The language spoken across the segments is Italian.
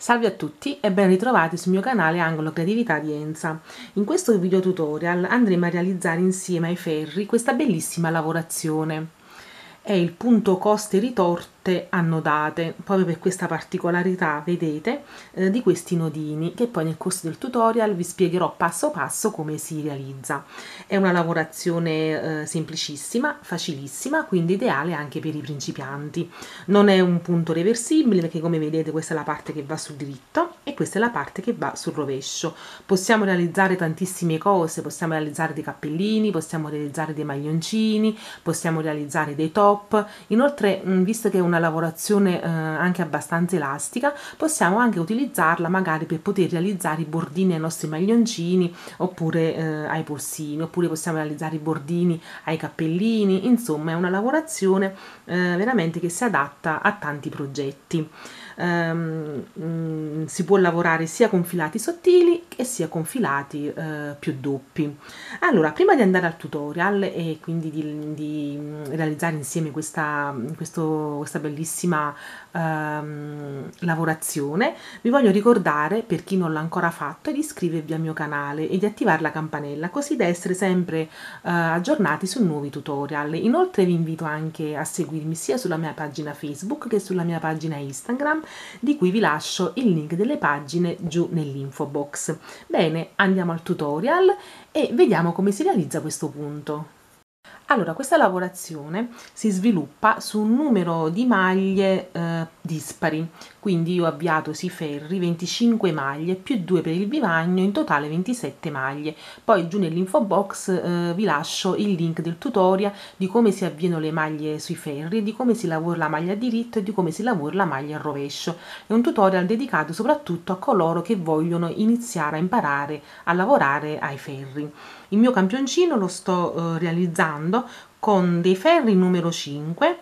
Salve a tutti e ben ritrovati sul mio canale Angolo Creatività di Enza. In questo video tutorial andremo a realizzare insieme ai ferri questa bellissima lavorazione. È il punto coste ritorte tutte annodate proprio per questa particolarità vedete eh, di questi nodini che poi nel corso del tutorial vi spiegherò passo passo come si realizza. È una lavorazione eh, semplicissima facilissima quindi ideale anche per i principianti. Non è un punto reversibile perché come vedete questa è la parte che va sul dritto e questa è la parte che va sul rovescio. Possiamo realizzare tantissime cose possiamo realizzare dei cappellini possiamo realizzare dei maglioncini possiamo realizzare dei top. Inoltre visto che è una una lavorazione eh, anche abbastanza elastica possiamo anche utilizzarla magari per poter realizzare i bordini ai nostri maglioncini oppure eh, ai polsini oppure possiamo realizzare i bordini ai cappellini. Insomma è una lavorazione eh, veramente che si adatta a tanti progetti ehm, mh, mm, si può lavorare sia con filati sottili che sia con filati eh, più doppi. Allora, prima di andare al tutorial e quindi di, di realizzare insieme questa, questo, questa bellissima ehm, lavorazione, vi voglio ricordare, per chi non l'ha ancora fatto, di iscrivervi al mio canale e di attivare la campanella, così da essere sempre eh, aggiornati su nuovi tutorial. Inoltre vi invito anche a seguirmi sia sulla mia pagina Facebook che sulla mia pagina Instagram, di cui vi lascio il link delle pagine giù nell'info box. Bene, andiamo al tutorial e vediamo come si realizza questo punto. Allora, questa lavorazione si sviluppa su un numero di maglie eh, dispari, quindi io ho avviato sui ferri 25 maglie più 2 per il vivagno, in totale 27 maglie. Poi giù nell'info box eh, vi lascio il link del tutorial di come si avviano le maglie sui ferri, di come si lavora la maglia a diritto e di come si lavora la maglia a rovescio. È un tutorial dedicato soprattutto a coloro che vogliono iniziare a imparare a lavorare ai ferri. Il mio campioncino lo sto eh, realizzando con dei ferri numero 5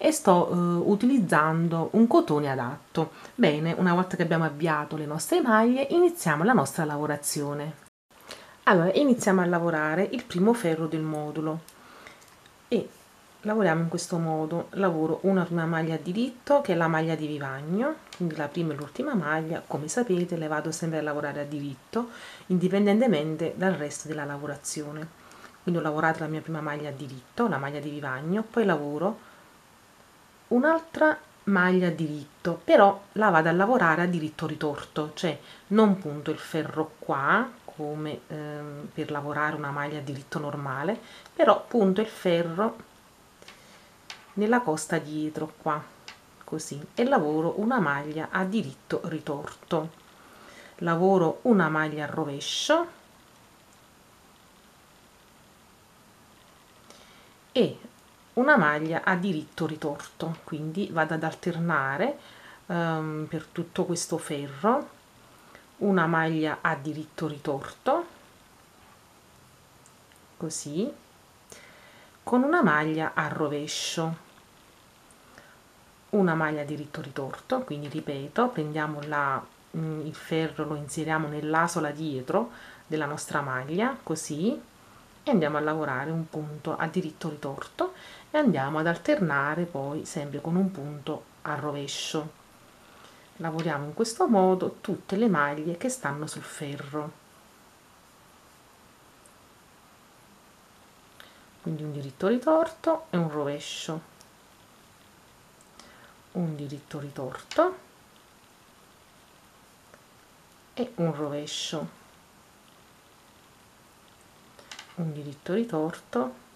e sto uh, utilizzando un cotone adatto. Bene, una volta che abbiamo avviato le nostre maglie, iniziamo la nostra lavorazione. Allora, iniziamo a lavorare il primo ferro del modulo e lavoriamo in questo modo. Lavoro una prima maglia a diritto, che è la maglia di vivagno, la prima e l'ultima maglia, come sapete, le vado sempre a lavorare a diritto, indipendentemente dal resto della lavorazione. Quindi ho lavorato la mia prima maglia a diritto, la maglia di vivagno, poi lavoro un'altra maglia a diritto però la vado a lavorare a diritto ritorto cioè non punto il ferro qua come ehm, per lavorare una maglia a diritto normale però punto il ferro nella costa dietro qua così e lavoro una maglia a diritto ritorto. Lavoro una maglia a rovescio e una maglia a diritto ritorto. Quindi vado ad alternare um, per tutto questo ferro una maglia a diritto ritorto così con una maglia a rovescio una maglia diritto ritorto quindi ripeto prendiamo la, mm, il ferro lo inseriamo nell'asola dietro della nostra maglia così e andiamo a lavorare un punto a diritto ritorto e andiamo ad alternare poi sempre con un punto a rovescio. Lavoriamo in questo modo tutte le maglie che stanno sul ferro. Quindi un diritto ritorto e un rovescio un diritto ritorto e un rovescio. Un diritto ritorto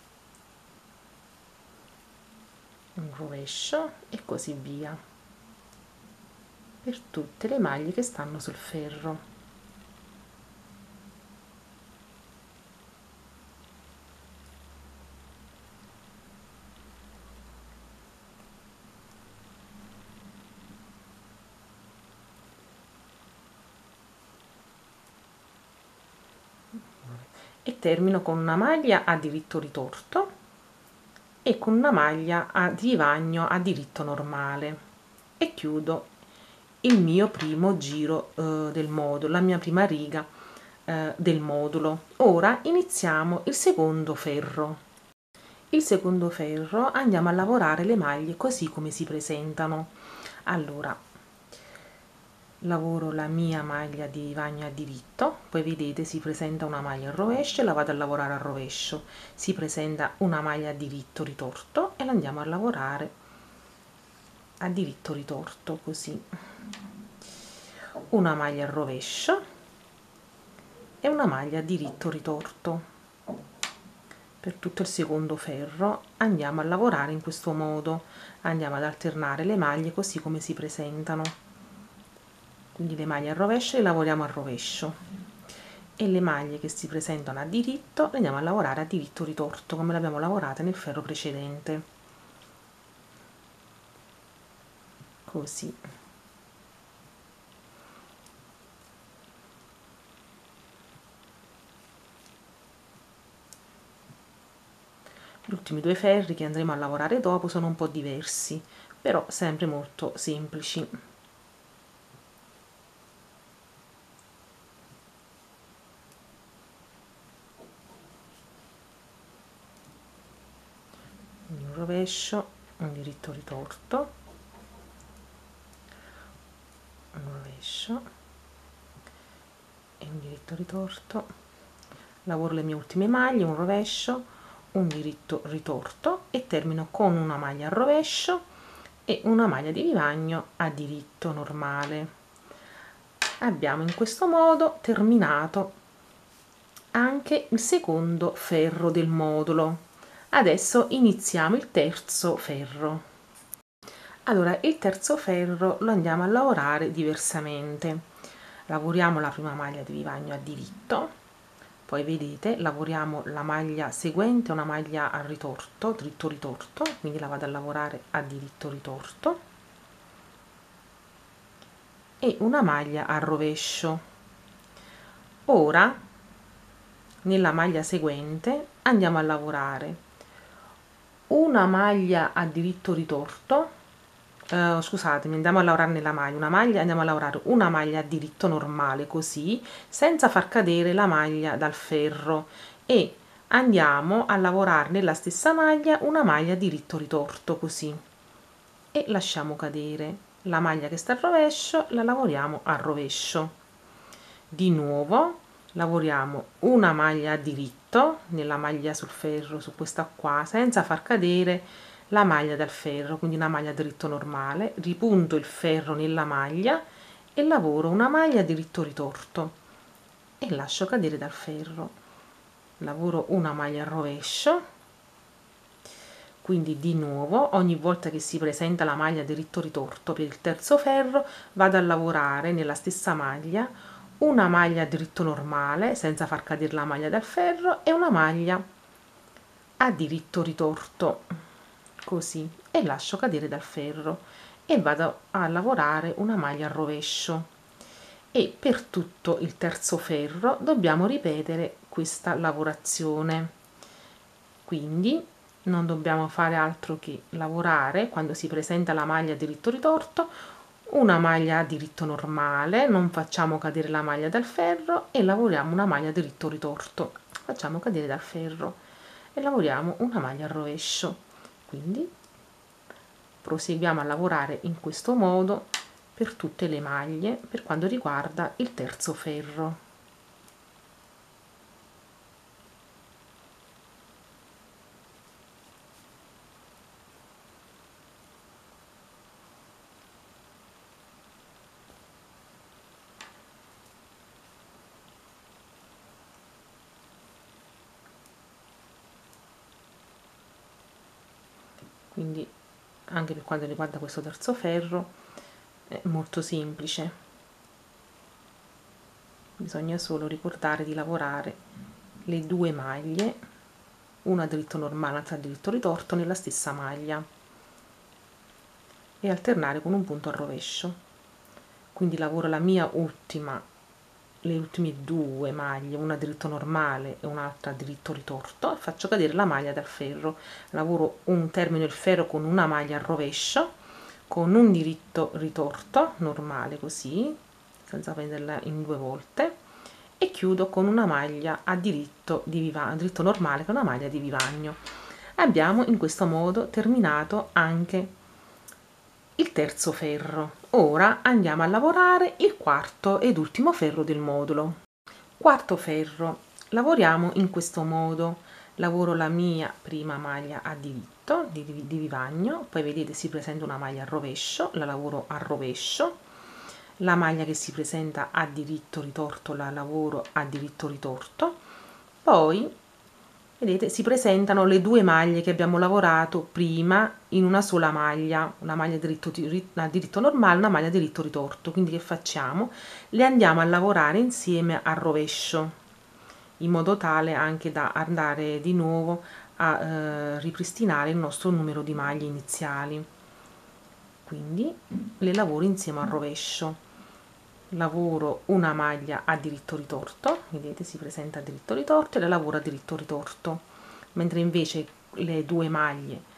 un rovescio e così via. Per tutte le maglie che stanno sul ferro e termino con una maglia a diritto ritorto e con una maglia a divagno a diritto normale e chiudo il mio primo giro eh, del modulo, la mia prima riga eh, del modulo. Ora iniziamo il secondo ferro. Il secondo ferro andiamo a lavorare le maglie così come si presentano. Allora, lavoro la mia maglia di vivagno a diritto poi vedete si presenta una maglia al rovescio e la vado a lavorare al rovescio. Si presenta una maglia a diritto ritorto e la andiamo a lavorare a diritto ritorto così. Una maglia al rovescio e una maglia a diritto ritorto. Per tutto il secondo ferro andiamo a lavorare in questo modo. Andiamo ad alternare le maglie così come si presentano quindi le maglie al rovescio le lavoriamo al rovescio. E le maglie che si presentano a diritto le andiamo a lavorare a diritto ritorto come l'abbiamo lavorata nel ferro precedente. Così. Gli ultimi due ferri che andremo a lavorare dopo sono un po' diversi però sempre molto semplici rovescio un diritto ritorto. Un rovescio. E un diritto ritorto. Lavoro le mie ultime maglie un rovescio un diritto ritorto. E termino con una maglia al rovescio e una maglia di vivagno a diritto normale. Abbiamo in questo modo terminato anche il secondo ferro del modulo adesso iniziamo il terzo ferro. Allora il terzo ferro lo andiamo a lavorare diversamente. Lavoriamo la prima maglia di vivagno a diritto poi vedete lavoriamo la maglia seguente una maglia a ritorto dritto ritorto quindi la vado a lavorare a diritto ritorto e una maglia a rovescio. Ora nella maglia seguente andiamo a lavorare una maglia a diritto ritorto uh, scusatemi andiamo a lavorare nella maglia una maglia andiamo a lavorare una maglia a diritto normale così senza far cadere la maglia dal ferro. E andiamo a lavorare nella stessa maglia una maglia a diritto ritorto così. E lasciamo cadere. La maglia che sta al rovescio la lavoriamo al rovescio. Di nuovo lavoriamo una maglia a diritto nella maglia sul ferro su questa qua senza far cadere la maglia dal ferro quindi una maglia a diritto normale ripunto il ferro nella maglia e lavoro una maglia diritto ritorto e lascio cadere dal ferro. Lavoro una maglia al rovescio quindi di nuovo ogni volta che si presenta la maglia diritto ritorto per il terzo ferro vado a lavorare nella stessa maglia una maglia diritto normale senza far cadere la maglia dal ferro e una maglia a diritto ritorto così e lascio cadere dal ferro e vado a lavorare una maglia al rovescio. E per tutto il terzo ferro dobbiamo ripetere questa lavorazione. Quindi non dobbiamo fare altro che lavorare quando si presenta la maglia diritto ritorto una maglia a diritto normale non facciamo cadere la maglia dal ferro e lavoriamo una maglia a diritto ritorto. Facciamo cadere dal ferro e lavoriamo una maglia al rovescio. Quindi proseguiamo a lavorare in questo modo per tutte le maglie per quanto riguarda il terzo ferro quindi anche per quanto riguarda questo terzo ferro è molto semplice. Bisogna solo ricordare di lavorare le due maglie una a diritto normale l'altra a diritto ritorto nella stessa maglia e alternare con un punto al rovescio. Quindi lavoro la mia ultima le ultime due maglie una diritto normale e un'altra diritto ritorto e faccio cadere la maglia dal ferro. Lavoro un termine il ferro con una maglia al rovescio con un diritto ritorto normale così senza prenderla in due volte e chiudo con una maglia a diritto di vivagno diritto normale con una maglia di vivagno. Abbiamo in questo modo terminato anche il terzo ferro. Ora andiamo a lavorare il quarto ed ultimo ferro del modulo. Quarto ferro. Lavoriamo in questo modo. Lavoro la mia prima maglia a diritto di, di, vivagno poi vedete si presenta una maglia a rovescio la lavoro a rovescio. La maglia che si presenta a diritto ritorto la lavoro a diritto ritorto. Poi vedete si presentano le due maglie che abbiamo lavorato prima in una sola maglia una maglia diritto, a diritto normale una maglia diritto ritorto. Quindi che facciamo? Le andiamo a lavorare insieme a rovescio in modo tale anche da andare di nuovo a eh, ripristinare il nostro numero di maglie iniziali. Quindi le lavoro insieme a rovescio lavoro una maglia a diritto ritorto vedete si presenta a diritto ritorto e la lavoro a diritto ritorto. Mentre invece le due maglie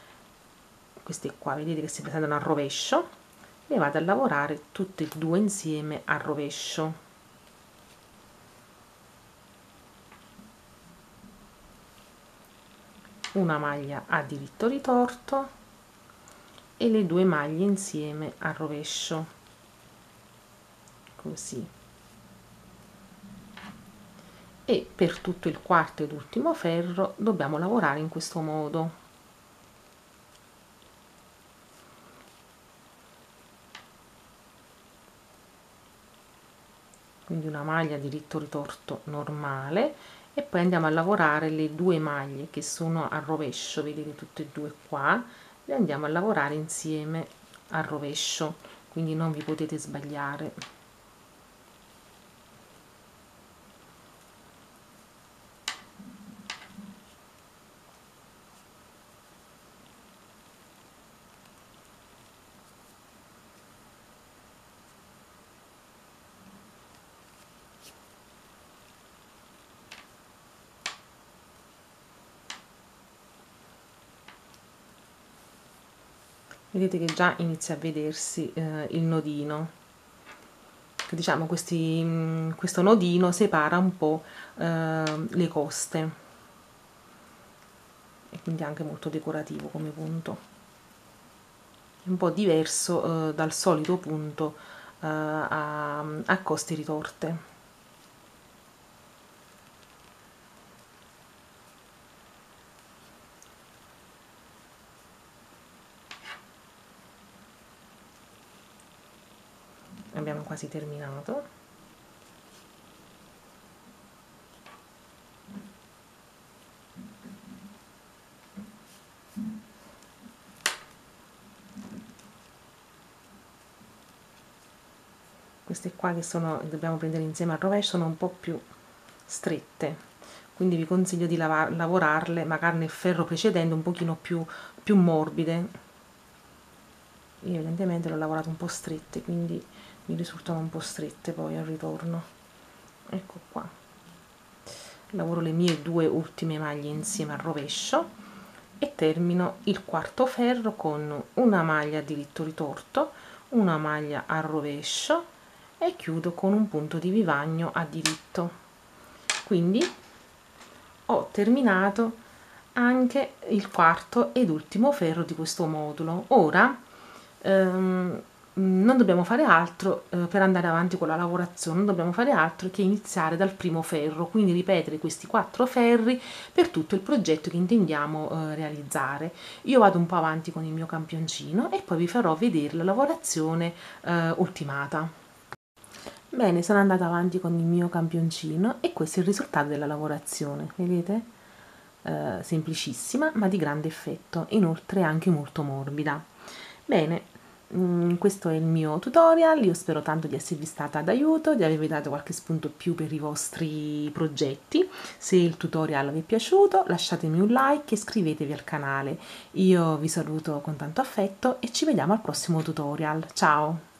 queste qua vedete che si presentano a rovescio le vado a lavorare tutte e due insieme a rovescio. Una maglia a diritto ritorto e le due maglie insieme a rovescio così e per tutto il quarto ed ultimo ferro dobbiamo lavorare in questo modo. Quindi una maglia diritto ritorto normale e poi andiamo a lavorare le due maglie che sono a rovescio vedete tutte e due qua le andiamo a lavorare insieme a rovescio quindi non vi potete sbagliare vedete che già inizia a vedersi eh, il nodino. Diciamo questi, mm, questo nodino separa un po' eh, le coste. E quindi anche molto decorativo come punto. Un po' diverso eh, dal solito punto eh, a, a coste ritorte abbiamo quasi terminato. Queste qua che sono dobbiamo prendere insieme al rovescio sono un po' più strette quindi vi consiglio di lavorarle magari nel ferro precedente un pochino più, più morbide io evidentemente l'ho lavorato un po' strette quindi mi risultano un po' strette poi al ritorno. Ecco qua. Lavoro le mie due ultime maglie insieme al rovescio e termino il quarto ferro con una maglia a diritto ritorto una maglia al rovescio e chiudo con un punto di vivagno a diritto. Quindi ho terminato anche il quarto ed ultimo ferro di questo modulo. Ora ehm, non dobbiamo fare altro eh, per andare avanti con la lavorazione, non dobbiamo fare altro che iniziare dal primo ferro, quindi ripetere questi quattro ferri per tutto il progetto che intendiamo eh, realizzare. Io vado un po' avanti con il mio campioncino e poi vi farò vedere la lavorazione eh, ultimata. Bene, sono andata avanti con il mio campioncino e questo è il risultato della lavorazione, vedete? Eh, semplicissima ma di grande effetto, inoltre anche molto morbida. Bene, Mm, questo è il mio tutorial, io spero tanto di esservi stata d'aiuto, di avervi dato qualche spunto più per i vostri progetti. Se il tutorial vi è piaciuto lasciatemi un like e iscrivetevi al canale. Io vi saluto con tanto affetto e ci vediamo al prossimo tutorial. Ciao!